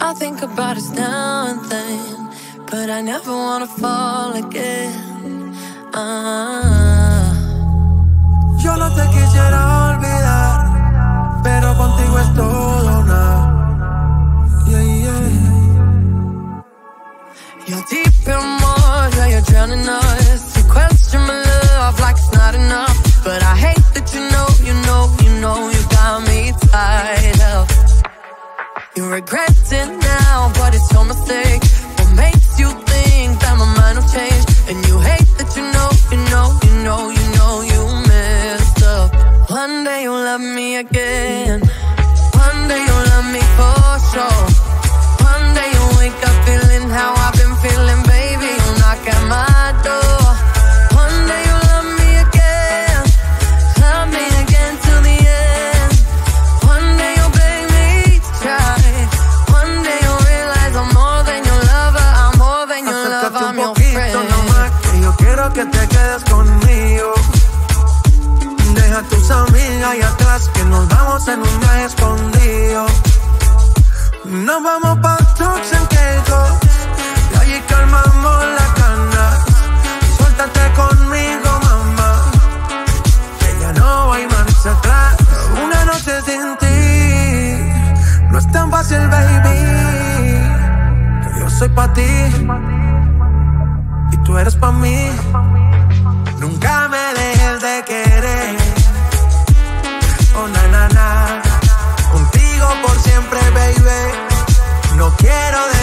I think about us now and then, but I never wanna fall again. Ah. Yo no te quisiera olvidar, pero contigo es todo nada. Yeah, yeah. You're deep in more, yeah, you're drowning us. You question my love like it's not enough. But I hate that you know, you know, you know, you got me tied. You regret it now, but it's your mistake. What makes you think that my mind will change? And you hate that you know, you know, you know, you know, you messed up. One day you'll love me again. En un escondido. Nos vamos pa' Turks and Caicos, y allí calmamos las ganas. Suéltate conmigo, mamá, que ya no hay marcha atrás. Una noche sin ti, no es tan fácil, baby. Yo soy pa' ti y tú eres pa' mí. No quiero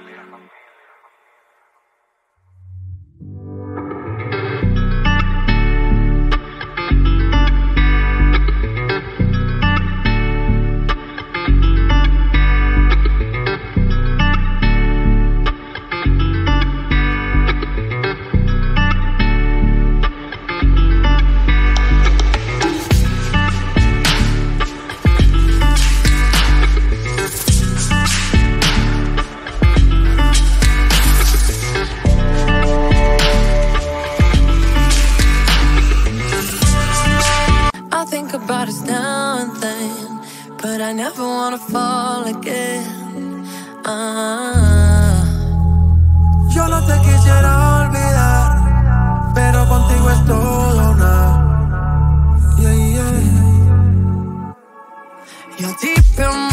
família. Now and then, but I never wanna fall again. Ah. Yo no te quisiera olvidar, pero contigo es todo nada. Yeah, yeah. You're deep in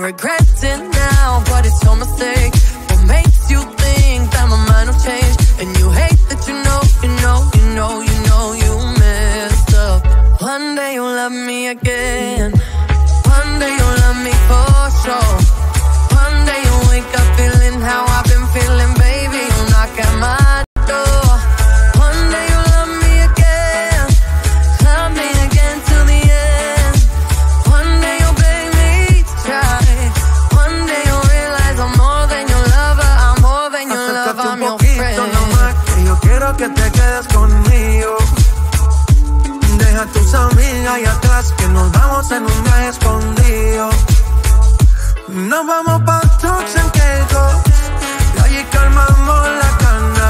Regretting now, but it's your mistake. What makes you think that my mind will change? And you hate that you know, you know, you know, you know you messed up. One day you'll love me again. en un escondido. Nos vamos pa' Trucks en Keiko. Y allí calmamos la cana.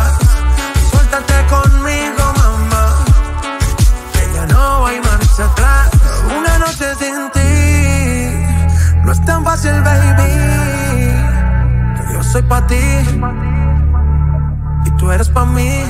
Suéltate conmigo, mamá. Que ya no hay marcha atrás. Una noche sin ti. No es tan fácil, baby. Yo soy pa' ti. Y tú eres pa' mí.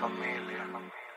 familia.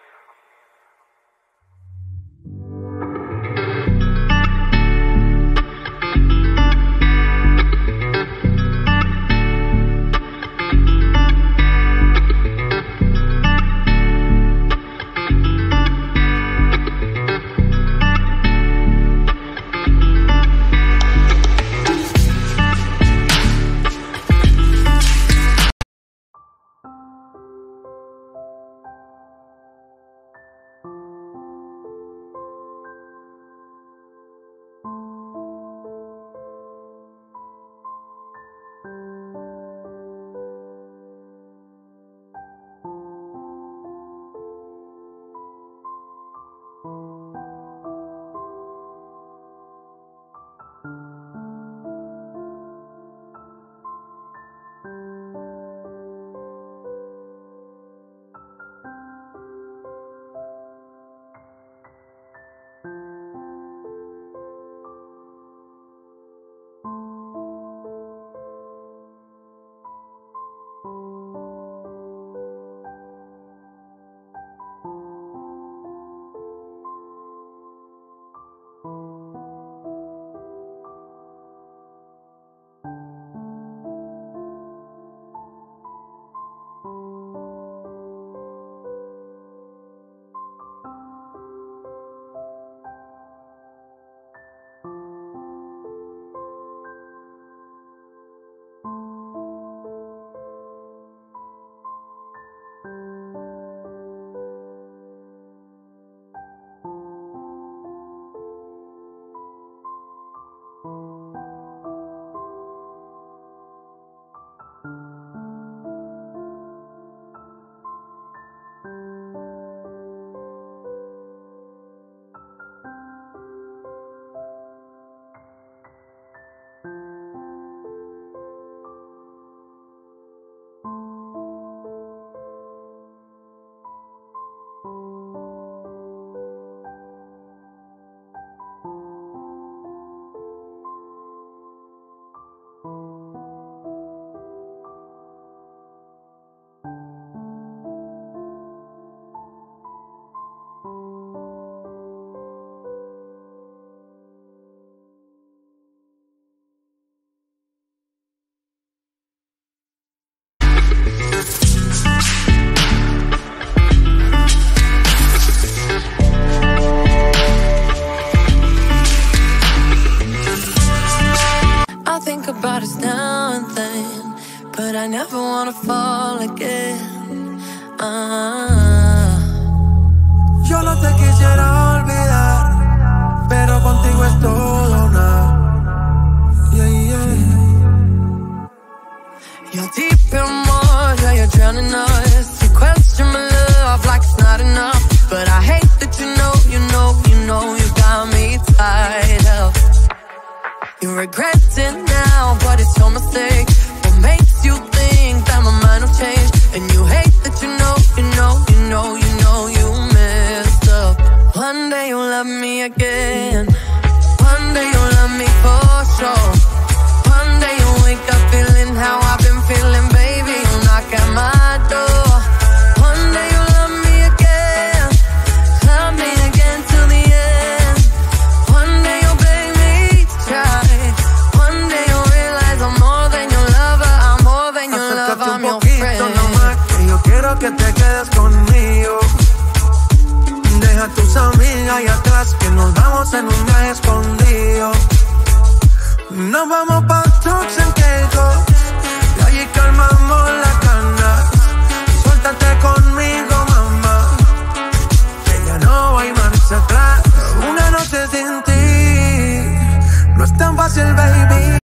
muscle, baby.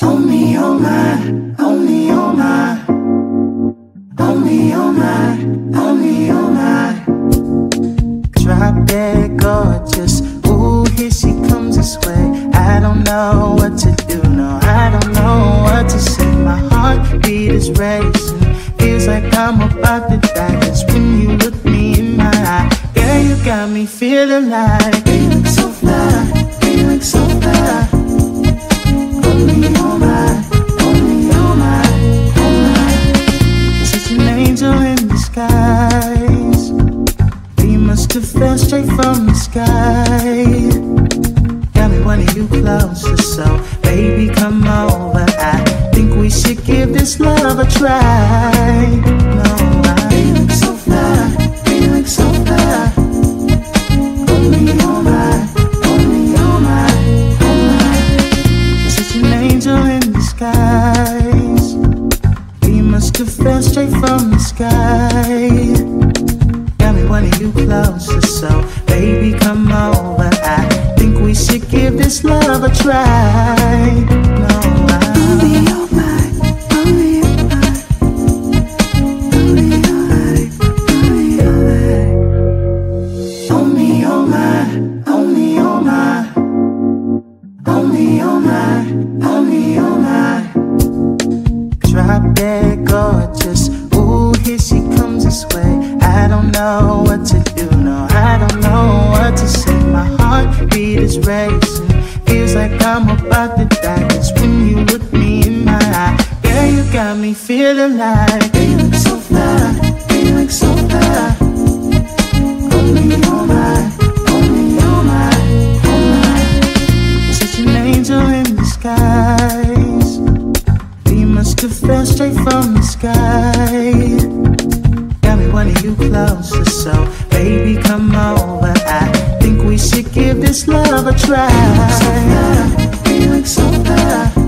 Oh, only you're mine, only oh, you're oh, mine. Only you're mine, only you're. Drop dead gorgeous. Ooh, here she comes this way. I don't know what to do, no, I don't know what to say. My heartbeat is racing. Feels like I'm about to die. Cause when you look me in my eye, girl, you got me feeling like. give this love a try. feeling like so feeling so fly my, my, my Such an angel in disguise. We must have fell straight from the Got me wanting you closer, so baby come over. I think we should give this love a try. Feeling so fly, feeling so fly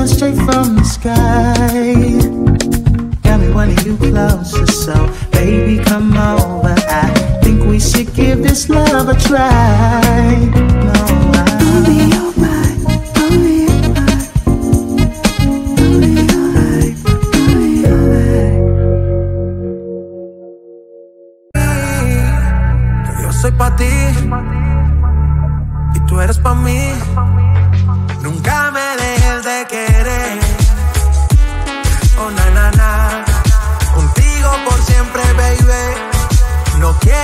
down straight from the sky. Got me wanting you closer, so baby, come over. I think we should give this love a try.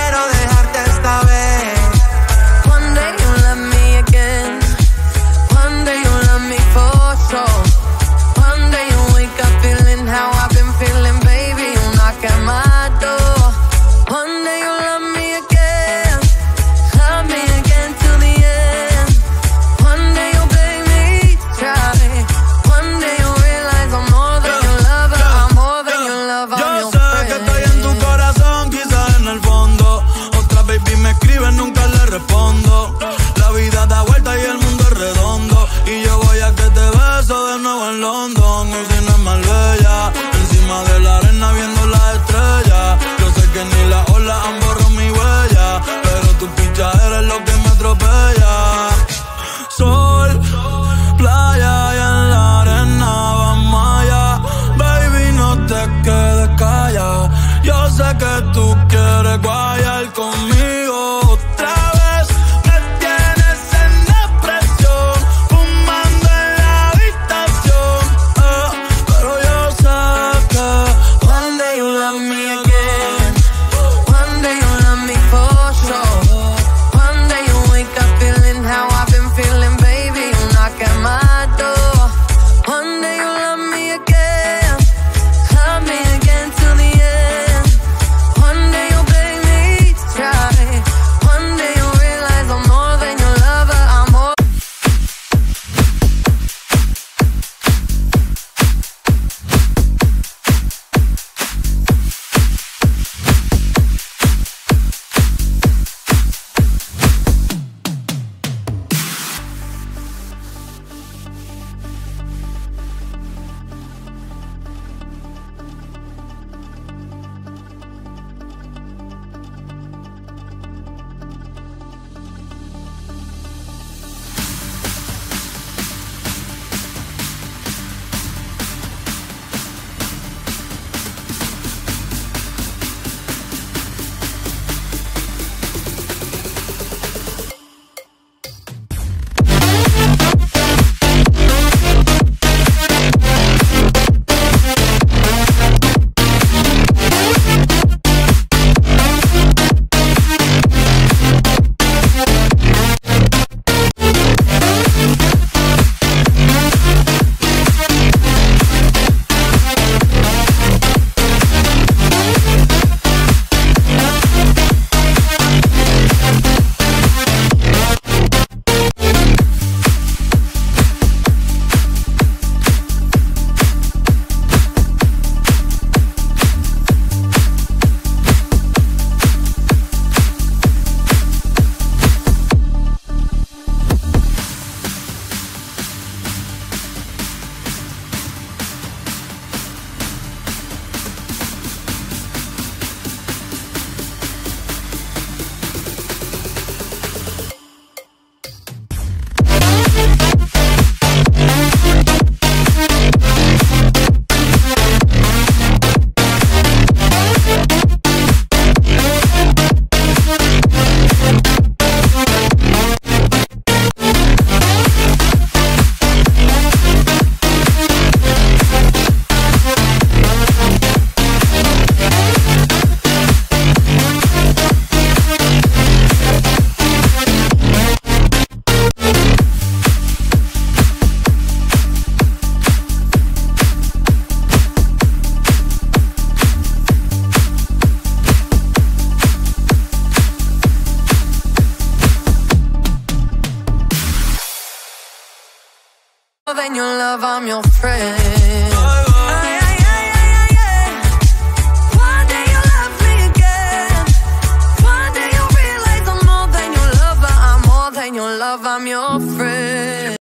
quiero